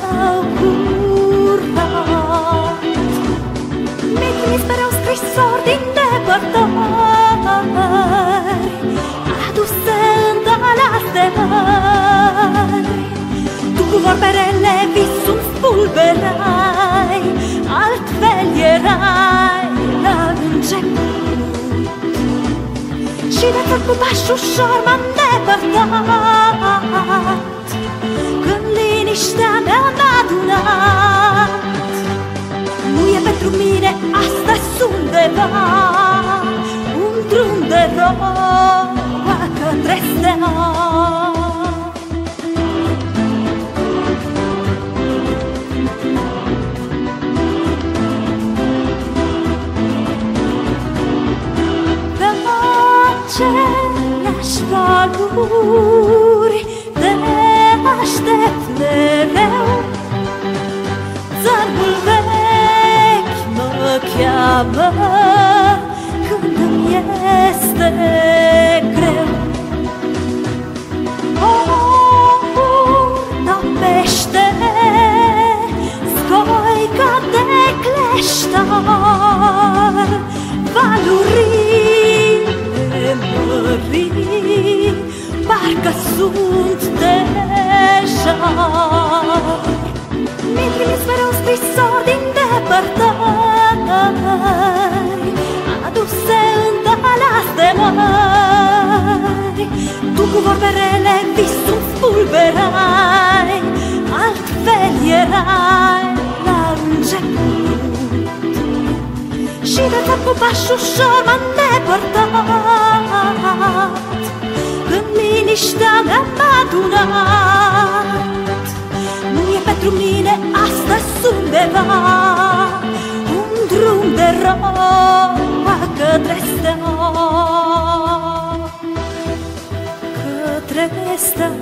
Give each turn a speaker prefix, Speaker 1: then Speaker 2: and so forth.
Speaker 1: s-au curat Mi-ai mereu scrisori din depărtări Tu cu vorbele visum spulberai Altfel erai la început Și de cu pași ușor m-am depărtat mine, astăzi undeva Un drum de roa către stea aceleași valuri cheamă Când îmi este greu. O topește Scoica de cleștar Valurile mării Parcă sunt deja Mi-ai trimis mereu scrisori din depărtări Aduse în dalas de mări. Tu cu vorbele visul spulberai Altfel erai la început. Și de tot cu pași ușor m-am depărtat undeva Un drum de roa către stea Către stea